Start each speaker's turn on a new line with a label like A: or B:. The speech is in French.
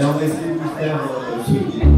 A: Et on va essayer de vous faire euh, suivre